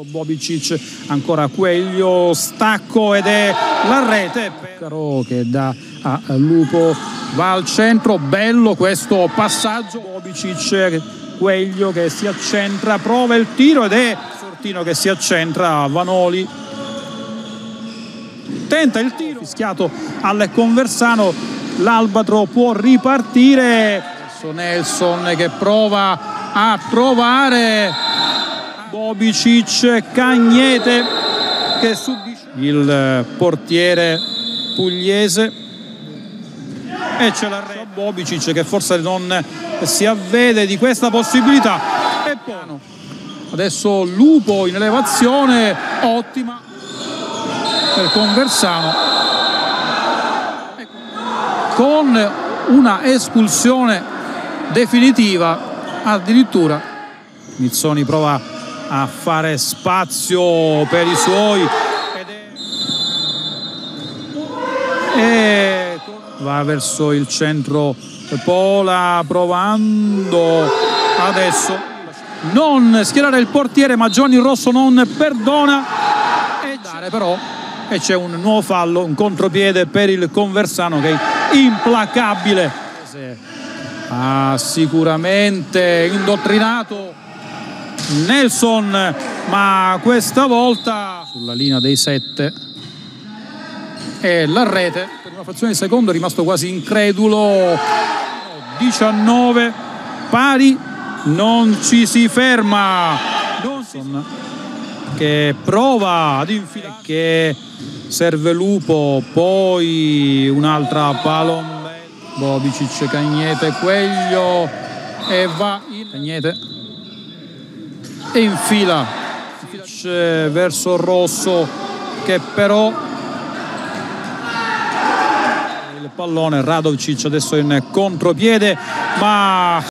Bobicic ancora Quelio stacco ed è la rete Caro che da a Lupo va al centro bello questo passaggio. Bobicic Quelio che si accentra prova il tiro ed è Sortino che si accentra Vanoli. Tenta il tiro fischiato al Conversano l'Albatro può ripartire. Nelson che prova a trovare Bobicic, Cagnete che subisce il portiere pugliese. E c'è la Bobicic che forse non si avvede di questa possibilità. Adesso Lupo in elevazione ottima per Conversano. Con una espulsione definitiva addirittura Mizzoni prova a fare spazio per i suoi. E va verso il centro Pola provando adesso non schierare il portiere ma Giovanni Rosso non perdona. E dare però. e c'è un nuovo fallo un contropiede per il Conversano che è implacabile. Ha sicuramente indottrinato Nelson ma questa volta sulla linea dei sette. e la rete. Per una frazione di secondo è rimasto quasi incredulo. 19 pari non ci si ferma. Nelson che prova ad infilare che serve Lupo poi un'altra palombella Bobicic Cagnete Quelio e va in Cagnete e infila verso Rosso che però il pallone Radovcic adesso in contropiede ma